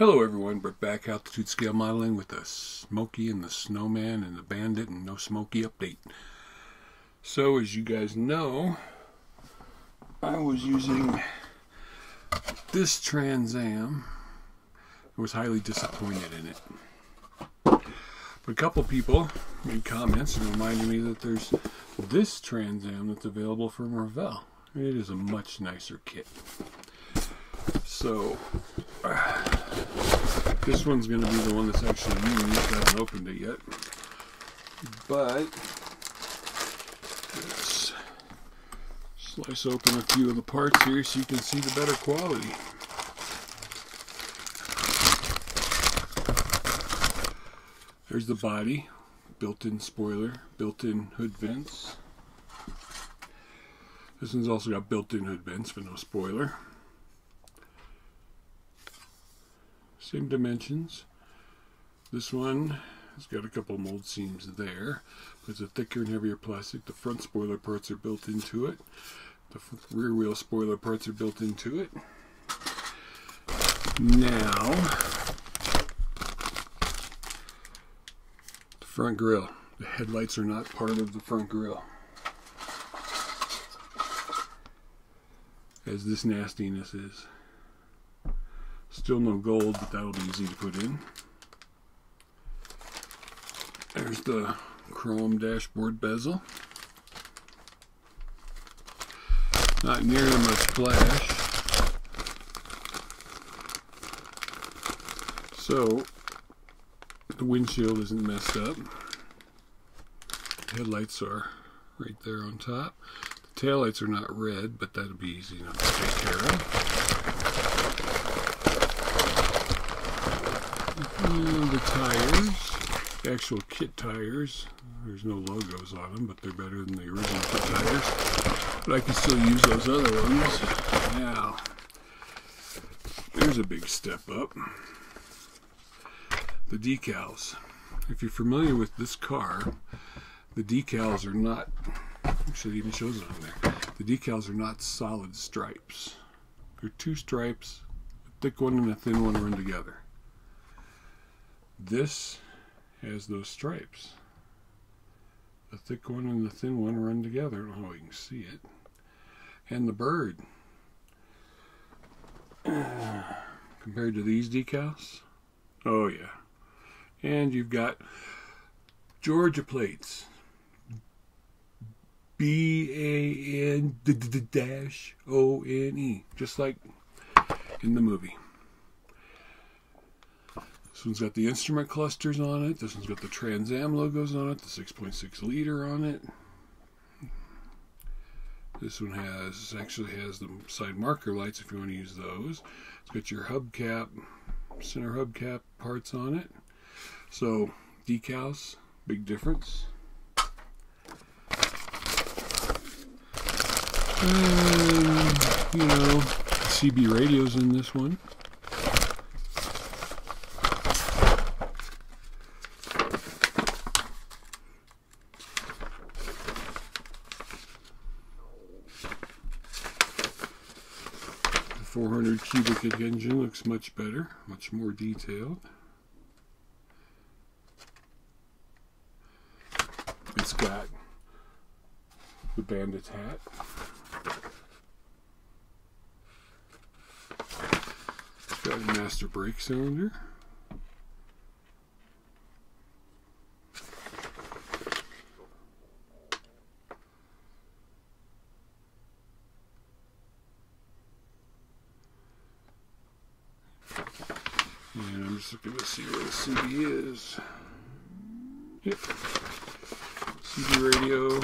Hello everyone, we're back altitude scale modeling with the Smokey and the Snowman and the Bandit and no Smokey update. So as you guys know, I was using this Trans Am. I was highly disappointed in it. But a couple people made comments and reminded me that there's this Trans Am that's available from Revell. It is a much nicer kit. So, uh, this one's going to be the one that's actually used. I haven't opened it yet. But, let's slice open a few of the parts here so you can see the better quality. There's the body, built-in spoiler, built-in hood vents. This one's also got built-in hood vents, but no spoiler. Same dimensions. This one has got a couple mold seams there, but it's a thicker and heavier plastic. The front spoiler parts are built into it. The rear wheel spoiler parts are built into it. Now, the front grille. The headlights are not part of the front grille. As this nastiness is. Still no gold, but that'll be easy to put in. There's the chrome dashboard bezel. Not nearly much flash. So, the windshield isn't messed up. The headlights are right there on top. The taillights are not red, but that'll be easy enough to take care of. And the tires, the actual kit tires, there's no logos on them, but they're better than the original kit tires. But I can still use those other ones. Now, there's a big step up. The decals. If you're familiar with this car, the decals are not, actually even shows it on there, the decals are not solid stripes. They're two stripes, a thick one and a thin one run together. This has those stripes. The thick one and the thin one run together. How you can see it. And the bird. compared to these decals, oh yeah. And you've got Georgia plates. B A N dash O N E, just like in the movie. This one's got the instrument clusters on it. This one's got the Trans Am logos on it, the 6.6 liter on it. This one has actually has the side marker lights if you want to use those. It's got your hubcap, center hubcap parts on it. So decals, big difference. And, you know, CB radios in this one. 400 cubic engine looks much better, much more detailed. It's got the bandit hat. It's got a master brake cylinder. Just looking to see where the CB is. Yep. CB radio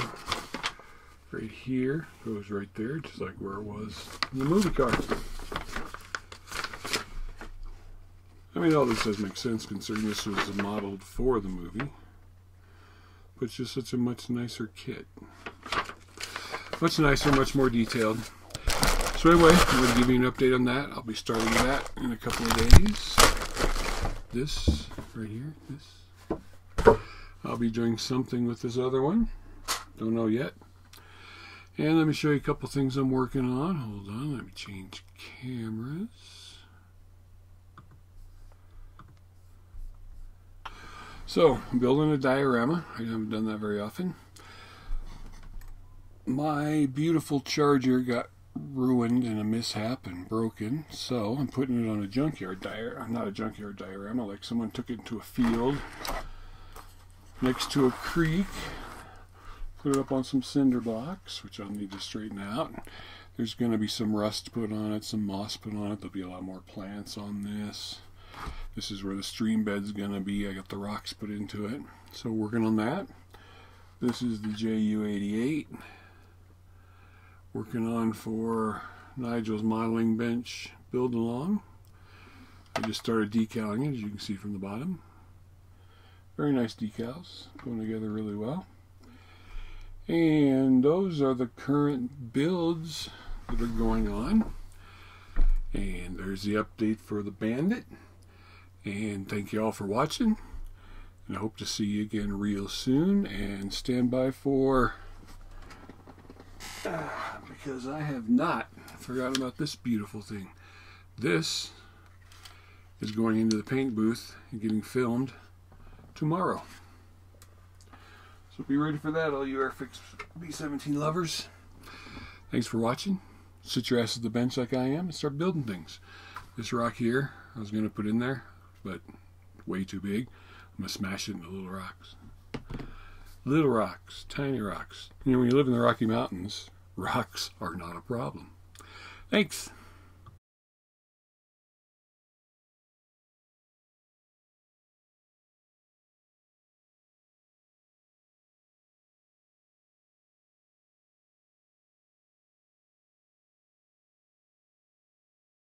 right here goes right there, just like where it was in the movie car. I mean, all this does make sense considering this was modeled for the movie. But it's just such a much nicer kit. Much nicer, much more detailed. So anyway, I'm going to give you an update on that. I'll be starting that in a couple of days this right here. This. I'll be doing something with this other one. Don't know yet. And let me show you a couple things I'm working on. Hold on, let me change cameras. So, I'm building a diorama. I haven't done that very often. My beautiful charger got ruined in a mishap and broken, so I'm putting it on a junkyard diorama. Uh, not a junkyard diorama, like someone took it into a field next to a creek. Put it up on some cinder blocks, which I'll need to straighten out. There's going to be some rust put on it, some moss put on it. There'll be a lot more plants on this. This is where the stream bed's going to be. I got the rocks put into it. So working on that. This is the JU88. Working on for Nigel's modeling bench build along. I just started decaling it as you can see from the bottom. Very nice decals, going together really well. And those are the current builds that are going on. And there's the update for the Bandit. And thank you all for watching. And I hope to see you again real soon. And stand by for... Uh, because I have not forgotten about this beautiful thing. This is going into the paint booth and getting filmed tomorrow. So be ready for that, all you Airfix B-17 lovers. Thanks for watching. Sit your ass at the bench like I am and start building things. This rock here, I was going to put in there, but way too big. I'm going to smash it into little rocks. Little rocks, tiny rocks. You know, when you live in the Rocky Mountains, rocks are not a problem. Thanks.